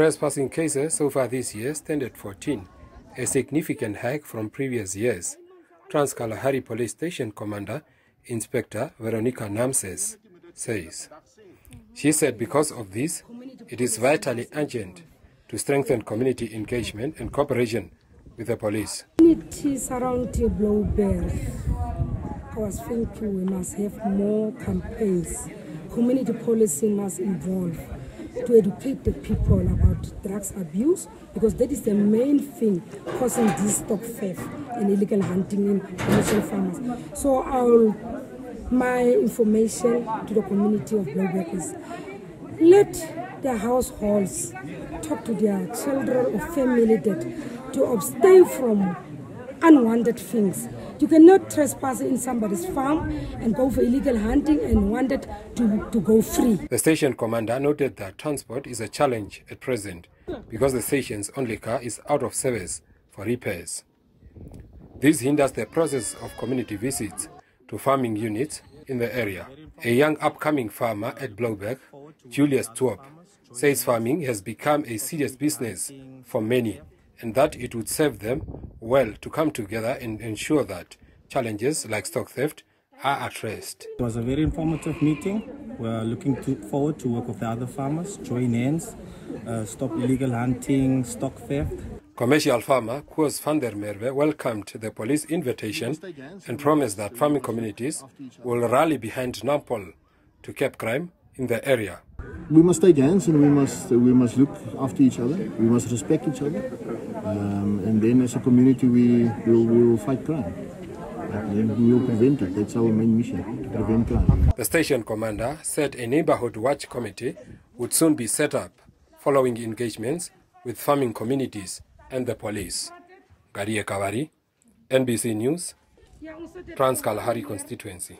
Trespassing cases so far this year stand at 14, a significant hike from previous years. Trans-Kalahari Police Station Commander Inspector Veronica Namses says. She said because of this, it is vitally urgent to strengthen community engagement and cooperation with the police. Communities around Blouberg, I was thinking we must have more campaigns. Community policing must involve to educate the people about drugs abuse because that is the main thing causing this stock theft and illegal hunting in commercial farmers. So I'll, my information to the community of Blouberg is let their households talk to their children or family that to abstain from unwanted things. You cannot trespass in somebody's farm and go for illegal hunting and want it to, to go free. The station commander noted that transport is a challenge at present because the station's only car is out of service for repairs. This hinders the process of community visits to farming units in the area. A young upcoming farmer at Blouberg, Julius Twop, says farming has become a serious business for many and that it would serve them well to come together and ensure that challenges like stock theft are addressed. It was a very informative meeting. We're looking to, forward to work with the other farmers, join hands, uh, stop illegal hunting, stock theft. Commercial farmer Koos van der Merwe welcomed the police invitation and promised that farming communities will rally behind Nampol to cap crime in the area. We must take hands and we must we must look after each other. We must respect each other, um, and then as a community we will we will fight crime. We will prevent it. That's our main mission: prevent crime. The station commander said a neighborhood watch committee would soon be set up, following engagements with farming communities and the police. Garie Kavari, NBC News, Trans Kalahari constituency.